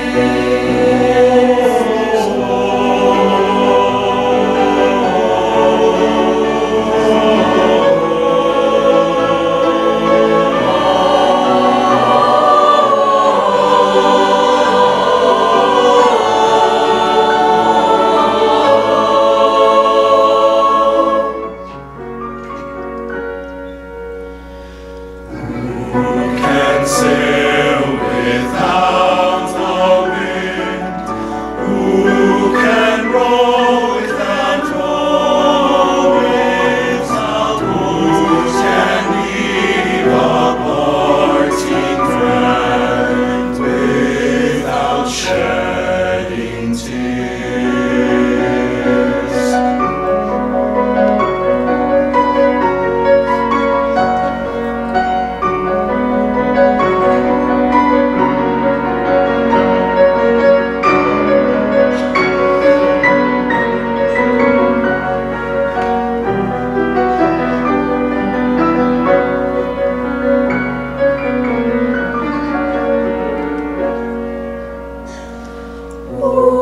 yeah. Oh.